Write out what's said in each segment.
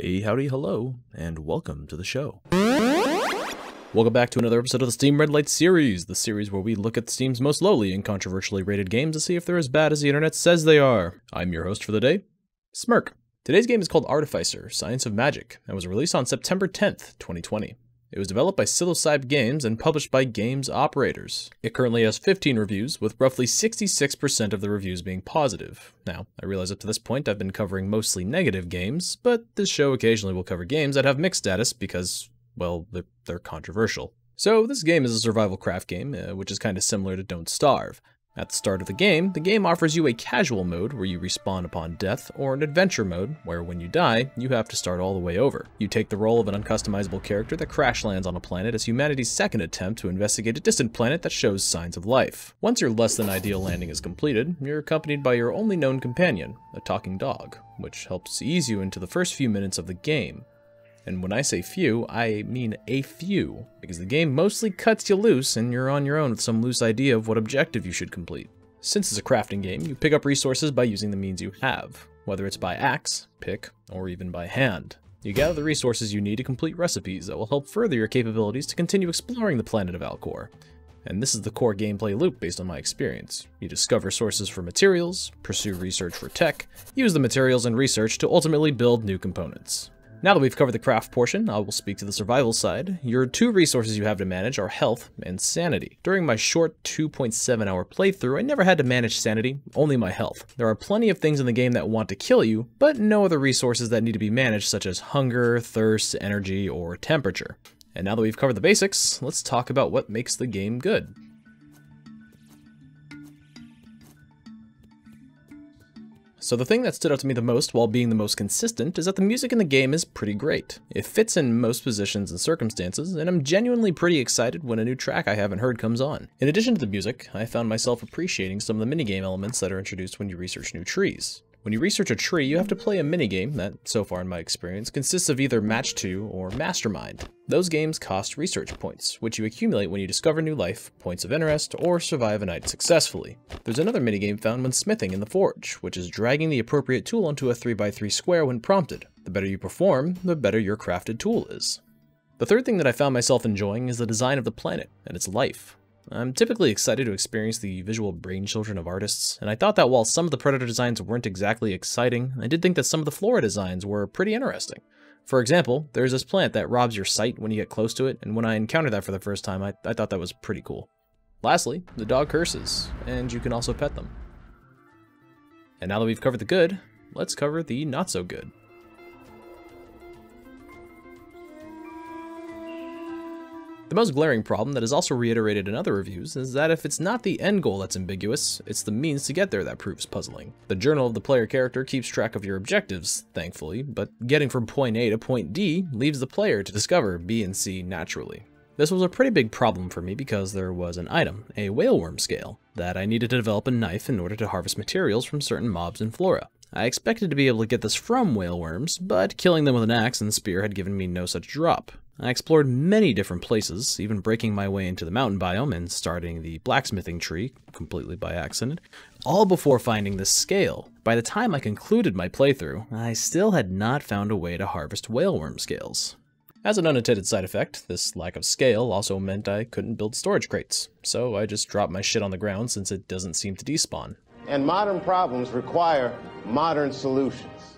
Hey, howdy, hello, and welcome to the show. Welcome back to another episode of the Steam Red Light series, the series where we look at Steam's most lowly and controversially rated games to see if they're as bad as the internet says they are. I'm your host for the day, Szmerk. Today's game is called Artificer Science of Magic and was released on September 10th, 2020. It was developed by Psilocybe Games and published by Games Operators. It currently has 15 reviews, with roughly 66% of the reviews being positive. Now, I realize up to this point I've been covering mostly negative games, but this show occasionally will cover games that have mixed status because, well, they're, controversial. So, this game is a survival craft game, uh, which is kind of similar to Don't Starve. At the start of the game, the game offers you a casual mode where you respawn upon death, or an adventure mode where when you die, you have to start all the way over. You take the role of an uncustomizable character that crash lands on a planet as humanity's second attempt to investigate a distant planet that shows signs of life. Once your less than ideal landing is completed, you're accompanied by your only known companion, a talking dog, which helps ease you into the first few minutes of the game. And when I say few, I mean a few, because the game mostly cuts you loose and you're on your own with some loose idea of what objective you should complete. Since it's a crafting game, you pick up resources by using the means you have, whether it's by axe, pick, or even by hand. You gather the resources you need to complete recipes that will help further your capabilities to continue exploring the planet of Alcor. And this is the core gameplay loop based on my experience. You discover sources for materials, pursue research for tech, use the materials and research to ultimately build new components. Now that we've covered the craft portion, I will speak to the survival side. Your two resources you have to manage are health and sanity. During my short 2.7 hour playthrough, I never had to manage sanity, only my health. There are plenty of things in the game that want to kill you, but no other resources that need to be managed such as hunger, thirst, energy, or temperature. And now that we've covered the basics, let's talk about what makes the game good. So the thing that stood out to me the most while being the most consistent is that the music in the game is pretty great. It fits in most positions and circumstances, and I'm genuinely pretty excited when a new track I haven't heard comes on. In addition to the music, I found myself appreciating some of the minigame elements that are introduced when you research new trees. When you research a tree, you have to play a minigame that, so far in my experience, consists of either Match 2 or Mastermind. Those games cost research points, which you accumulate when you discover new life, points of interest, or survive a night successfully. There's another minigame found when smithing in the forge, which is dragging the appropriate tool onto a 3x3 square when prompted. The better you perform, the better your crafted tool is. The third thing that I found myself enjoying is the design of the planet and its life. I'm typically excited to experience the visual brainchildren of artists, and I thought that while some of the Predator designs weren't exactly exciting, I did think that some of the Flora designs were pretty interesting. For example, there's this plant that robs your sight when you get close to it, and when I encountered that for the first time, I, I thought that was pretty cool. Lastly, the dog curses, and you can also pet them. And now that we've covered the good, let's cover the not so good. The most glaring problem that is also reiterated in other reviews is that if it's not the end goal that's ambiguous, it's the means to get there that proves puzzling. The journal of the player character keeps track of your objectives, thankfully, but getting from point A to point D leaves the player to discover B and C naturally. This was a pretty big problem for me because there was an item, a wailworm scale, that I needed to develop a knife in order to harvest materials from certain mobs and flora. I expected to be able to get this from wailworms, but killing them with an axe and spear had given me no such drop. I explored many different places, even breaking my way into the mountain biome and starting the blacksmithing tree, completely by accident, all before finding the scale. By the time I concluded my playthrough, I still had not found a way to harvest wailworm scales. As an unintended side effect, this lack of scale also meant I couldn't build storage crates, so I just dropped my shit on the ground since it doesn't seem to despawn. And modern problems require modern solutions.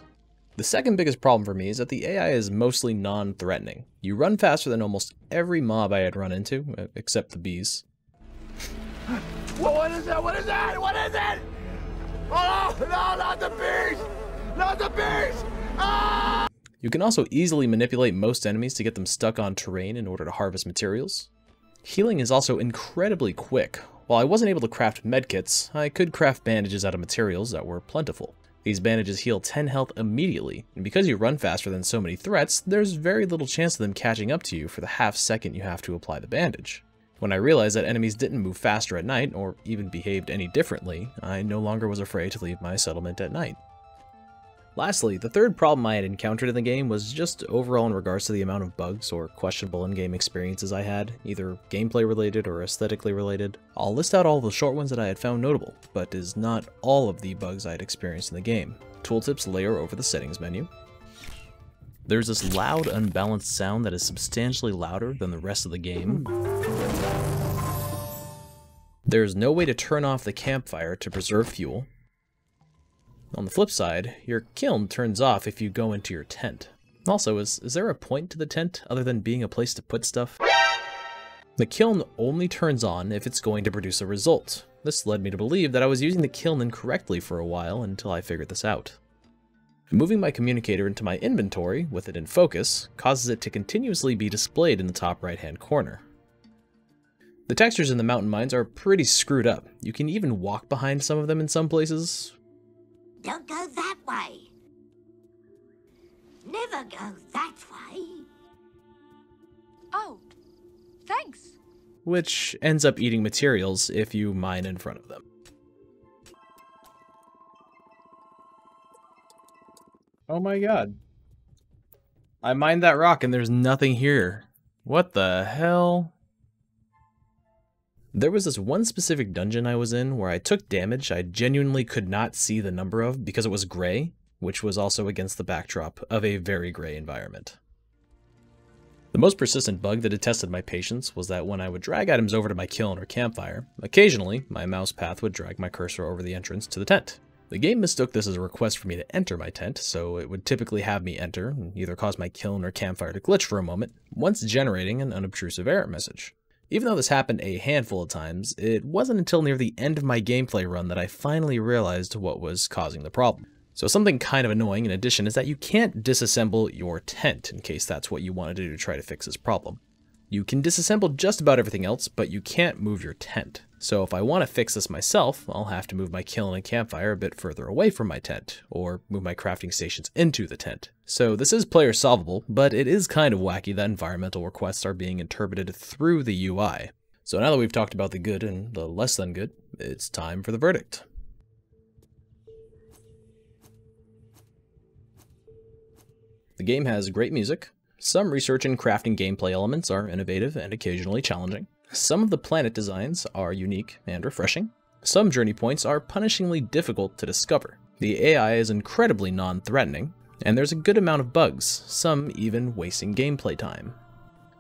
The second biggest problem for me is that the AI is mostly non-threatening. You run faster than almost every mob I had run into, except the bees. what is that? What is that? What is it? Oh, no, not the bees! Not the bees! Ah! You can also easily manipulate most enemies to get them stuck on terrain in order to harvest materials. Healing is also incredibly quick. While I wasn't able to craft medkits, I could craft bandages out of materials that were plentiful. These bandages heal 10 health immediately, and because you run faster than so many threats, there's very little chance of them catching up to you for the half second you have to apply the bandage. When I realized that enemies didn't move faster at night, or even behaved any differently, I no longer was afraid to leave my settlement at night. Lastly, the third problem I had encountered in the game was just overall in regards to the amount of bugs or questionable in-game experiences I had, either gameplay related or aesthetically related. I'll list out all the short ones that I had found notable, but is not all of the bugs I had experienced in the game. Tooltips layer over the settings menu. There's this loud, unbalanced sound that is substantially louder than the rest of the game. There's no way to turn off the campfire to preserve fuel. On the flip side, your kiln turns off if you go into your tent. Also, is, is there a point to the tent other than being a place to put stuff? The kiln only turns on if it's going to produce a result. This led me to believe that I was using the kiln incorrectly for a while until I figured this out. Moving my communicator into my inventory with it in focus causes it to continuously be displayed in the top right hand corner. The textures in the mountain mines are pretty screwed up. You can even walk behind some of them in some places. Don't go that way. Never go that way. Oh, thanks. Which ends up eating materials if you mine in front of them. Oh my god. I mined that rock and there's nothing here. What the hell? There was this one specific dungeon I was in where I took damage I genuinely could not see the number of because it was gray, which was also against the backdrop of a very gray environment. The most persistent bug that had tested my patience was that when I would drag items over to my kiln or campfire, occasionally my mouse path would drag my cursor over the entrance to the tent. The game mistook this as a request for me to enter my tent, so it would typically have me enter and either cause my kiln or campfire to glitch for a moment, once generating an unobtrusive error message. Even though this happened a handful of times, it wasn't until near the end of my gameplay run that I finally realized what was causing the problem. So something kind of annoying in addition is that you can't disassemble your tent in case that's what you want to do to try to fix this problem. You can disassemble just about everything else, but you can't move your tent. So if I want to fix this myself, I'll have to move my kiln and campfire a bit further away from my tent, or move my crafting stations into the tent. So this is player solvable, but it is kind of wacky that environmental requests are being interpreted through the UI. So now that we've talked about the good and the less than good, it's time for the verdict. The game has great music, some research and crafting gameplay elements are innovative and occasionally challenging. Some of the planet designs are unique and refreshing. Some journey points are punishingly difficult to discover. The AI is incredibly non-threatening, and there's a good amount of bugs, some even wasting gameplay time.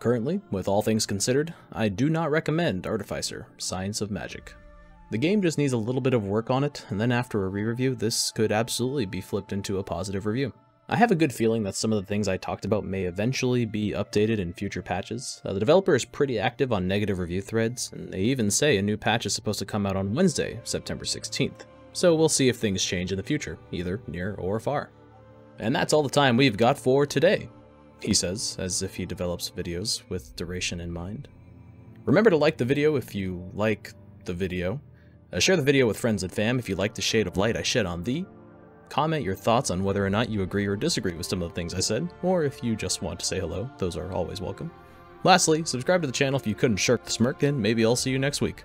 Currently, with all things considered, I do not recommend Artificer, Science of Magic. The game just needs a little bit of work on it, and then after a re-review, this could absolutely be flipped into a positive review. I have a good feeling that some of the things I talked about may eventually be updated in future patches. Uh, the developer is pretty active on negative review threads, and they even say a new patch is supposed to come out on Wednesday, September 16th. So we'll see if things change in the future, either near or far. And that's all the time we've got for today, he says, as if he develops videos with duration in mind. Remember to like the video if you like the video. Uh, share the video with friends and fam if you like the shade of light I shed on thee, Comment your thoughts on whether or not you agree or disagree with some of the things I said, or if you just want to say hello, those are always welcome. Lastly, subscribe to the channel if you couldn't shirk the smirk, and maybe I'll see you next week.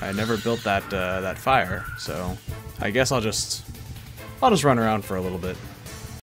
I never built that uh, that fire, so I guess I'll just I'll just run around for a little bit.